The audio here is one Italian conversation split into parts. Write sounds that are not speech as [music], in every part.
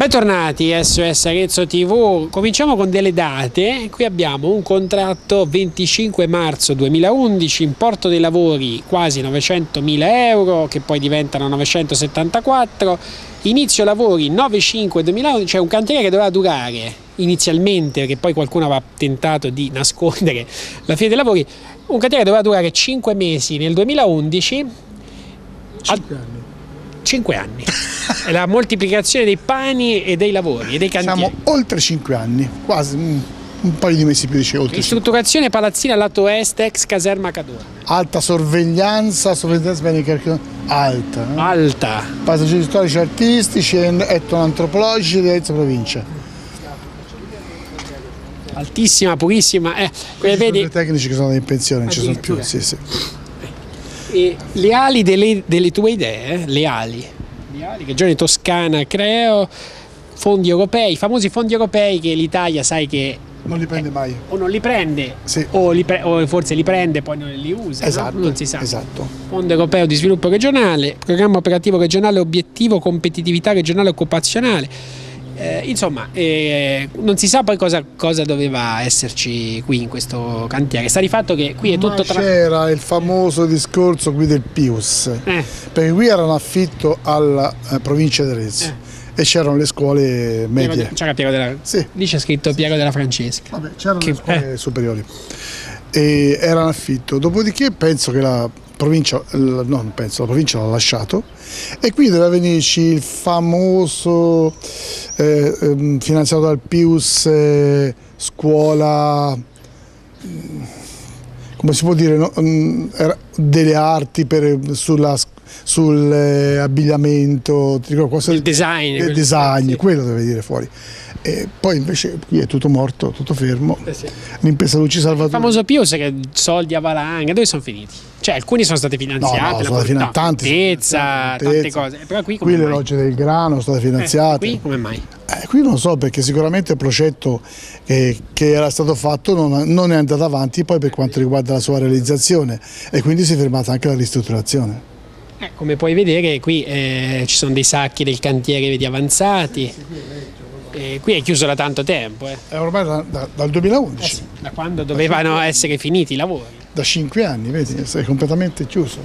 Bentornati SOS Arezzo TV, cominciamo con delle date, qui abbiamo un contratto 25 marzo 2011, importo dei lavori quasi 900 mila euro che poi diventano 974, inizio lavori 9-5 2011, cioè un cantiere che doveva durare inizialmente, perché poi qualcuno aveva tentato di nascondere la fine dei lavori, un cantiere che doveva durare 5 mesi nel 2011. 5 anni. 5 anni. È la moltiplicazione dei pani e dei lavori e dei cantieri. Siamo oltre 5 anni, quasi un, paio di mesi più di oltre 5 Ristrutturazione palazzina lato est, ex caserma Cadore. Alta sorveglianza, sorveglianza bene alta. Eh? Alta. Passaggeri storici artistici, etnoantropologici di Arezzo provincia. Altissima, purissima. Eh, quelle vedi... tecnici che sono in pensione, non ci sono più. Sì, sì. E le ali delle, delle tue idee, eh? le ali, le ali, Regione Toscana, Creo, fondi europei, i famosi fondi europei che l'Italia sai che non li prende mai. O non li prende, sì. o, li pre o, forse li prende e poi non li usa. Esatto, no? Non si sa. Esatto. Fondo europeo di sviluppo regionale, programma operativo regionale obiettivo competitività regionale occupazionale eh, insomma, eh, non si sa poi cosa, cosa, doveva esserci qui in questo cantiere. Sta di fatto che qui è tutto tra... C'era il famoso discorso qui del Pius, eh. perché qui era un affitto alla eh, provincia di Arezzo eh. e c'erano le scuole medie. C'era Piero della... Sì. Lì c'è scritto Piero della Francesca. Vabbè, c'erano che... le scuole eh. superiori. E era un affitto. Dopodiché penso che la provincia, non penso, la provincia l'ha lasciato e qui deve venirci il famoso eh, ehm, finanziato dal Pius eh, scuola mm, come si può dire no? Mm, delle arti per, sulla, sull'abbigliamento eh, il design, il design sì. quello deve dire fuori e poi invece qui è tutto morto, tutto fermo. Eh sì. L'impresa Luci Salvatore. Il famoso Pius che soldi a valanga, dove sono finiti? Cioè alcuni sono stati finanziati, no, no, sono la tanti, tantezza, tante cose. Però qui, qui le logge del grano sono state finanziate. Eh, qui come mai? Eh, qui non so perché sicuramente il progetto che, che era stato fatto non, non, è andato avanti poi per quanto riguarda la sua realizzazione e quindi si è fermata anche la ristrutturazione. Eh, come puoi vedere qui eh, ci sono dei sacchi del cantiere vedi, avanzati. E qui è chiuso da tanto tempo. Eh. È ormai da, da, dal 2011. Eh sì, da quando dovevano essere finiti i lavori. Da cinque anni, vedi, è completamente chiuso.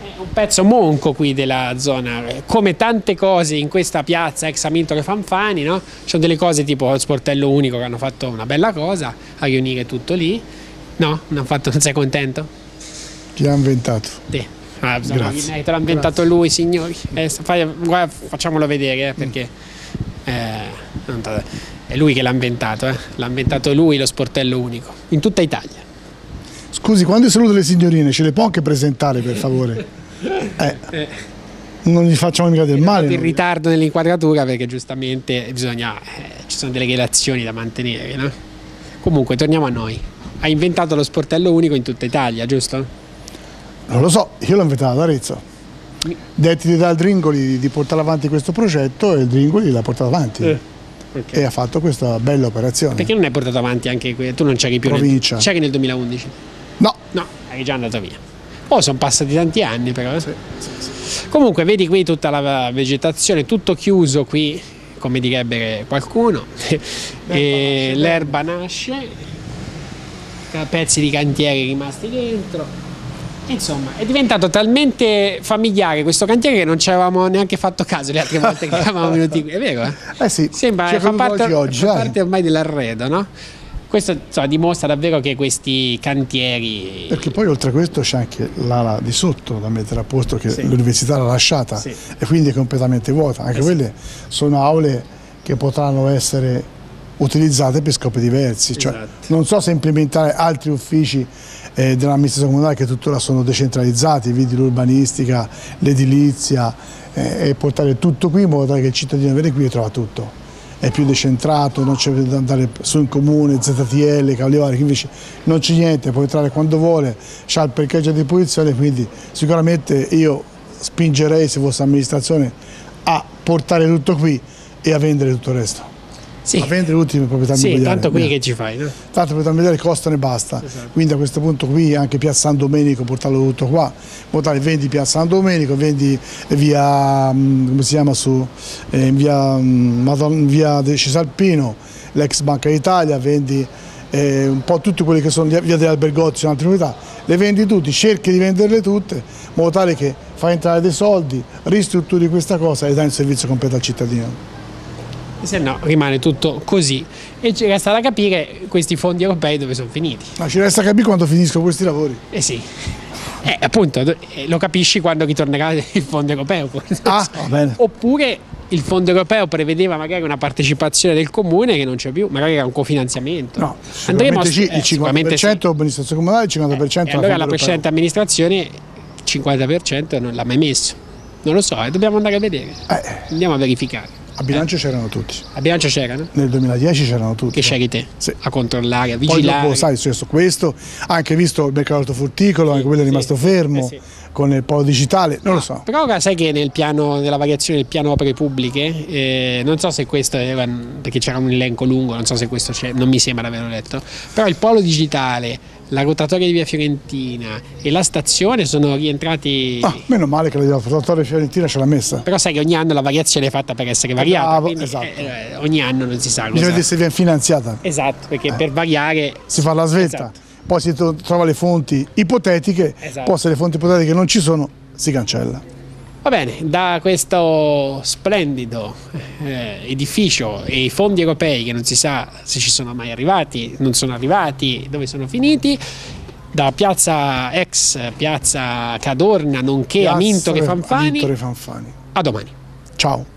È un pezzo monco qui della zona, come tante cose in questa piazza ex Amintore Fanfani, no? Ci sono delle cose tipo lo sportello unico che hanno fatto una bella cosa, a riunire tutto lì. No? Non, fatto, non sei contento? Chi ha inventato? Sì. Ah, te l'ha inventato Grazie. lui, signori. Eh, fai, guarda, facciamolo vedere eh, perché. Mm eh, è lui che l'ha inventato, eh? l'ha inventato lui lo sportello unico, in tutta Italia. Scusi, quando saluto le signorine ce le può anche presentare per favore? Eh. Non gli facciamo mica del male. in ritardo nell'inquadratura perché giustamente bisogna, eh, ci sono delle relazioni da mantenere. No? Comunque torniamo a noi. Ha inventato lo sportello unico in tutta Italia, giusto? Non lo so, io l'ho inventato ad Arezzo detti dal Dringoli di portare avanti questo progetto e il Dringoli l'ha portato avanti. Eh, okay. E ha fatto questa bella operazione. Perché non hai portato avanti anche qui? Tu non c'eri più Provincia. Nel, c'eri nel 2011? No. No, eri già andato via. Oh, sono passati tanti anni però. Eh. Sì, sì, sì. Comunque vedi qui tutta la vegetazione, tutto chiuso qui, come direbbe qualcuno. [laughs] e l'erba nasce, pezzi di cantieri rimasti dentro Insomma, è diventato talmente familiare questo cantiere che non ci avevamo neanche fatto caso le altre volte che [laughs] eravamo venuti qui, è vero? Eh, eh sì, sembra fa parte, oggi, fa parte ormai dell'arredo, no? Questo insomma, dimostra davvero che questi cantieri... Perché poi oltre a questo c'è anche l'ala di sotto da mettere a posto che sì. l'università l'ha lasciata sì. e quindi è completamente vuota. Anche eh quelle sì. sono aule che potranno essere utilizzate per scopi diversi. Cioè, esatto. non so se implementare altri uffici eh, dell'amministrazione comunale che tuttora sono decentralizzati, vedi l'urbanistica, l'edilizia eh, e portare tutto qui in modo tale che il cittadino viene qui e trova tutto. È più decentrato, non c'è da andare su in comune, ZTL, Cagliari, invece non c'è niente, può entrare quando vuole, c'ha il parcheggio a disposizione, quindi sicuramente io spingerei se fosse amministrazione a portare tutto qui e a vendere tutto il resto. Sì. a vendere l'ultima proprietà sì, immobiliare. tanto qui che ci fai, no? Tanto proprietà immobiliari costano e basta. Esatto. Quindi a questo punto qui anche Piazza San Domenico, portarlo tutto qua, portare vendi Piazza San Domenico, vendi via, mm, come si chiama su, eh, via, mm, via Cisalpino, l'ex Banca d'Italia, vendi eh, un po' tutti quelli che sono via degli albergozzi, altre proprietà, le vendi tutti, cerchi di venderle tutte, in modo tale che fai entrare dei soldi, ristrutturi questa cosa e dai un servizio completo al cittadino se no rimane tutto così. E ci resta da capire questi fondi europei dove sono finiti. Ma ci resta da capire quando finiscono questi lavori. Eh sì. Eh, appunto, eh, lo capisci quando ritornerà [laughs] il fondo europeo. Ah, Oppure il fondo europeo prevedeva magari una partecipazione del comune che non c'è più, magari era un cofinanziamento. No, Andremo a, sì, il 50% sì. amministrazione comunale, il 50% eh, allora la precedente amministrazione il 50% non l'ha mai messo. Non lo so, eh, dobbiamo andare a vedere. Eh. Andiamo a verificare. A bilancio eh. c'erano tutti. A bilancio c'erano? Nel 2010 c'erano tutti. Che c'eri te? Sì. A controllare, a vigilare. Poi dopo, sai, è successo questo, anche visto il mercato frutticolo, sì, anche quello è rimasto sì. fermo. Eh con il polo digitale, non no, lo so. Però sai che nel piano, nella variazione del piano opere pubbliche, eh, non so se questo era, perché c'era un elenco lungo, non so se questo c'è, non mi sembra di averlo letto, però il polo digitale, la rotatoria di via Fiorentina e la stazione sono rientrati. Ah, meno male che la rotatoria di Fiorentina ce l'ha messa. Però sai che ogni anno la variazione è fatta per essere variata. Bravo, quindi, esatto. eh, ogni anno non si sa. Bisogna vedere se viene finanziata. Esatto, perché eh. per variare. Si fa la svelta. Esatto poi si trova le fonti ipotetiche, esatto. poi se le fonti ipotetiche non ci sono, si cancella. Va bene, da questo splendido eh, edificio e i fondi europei che non si sa se ci sono mai arrivati, non sono arrivati, dove sono finiti, da piazza ex piazza Cadorna nonché piazza Amintore Fanfani. Amintore Fanfani. A domani. Ciao.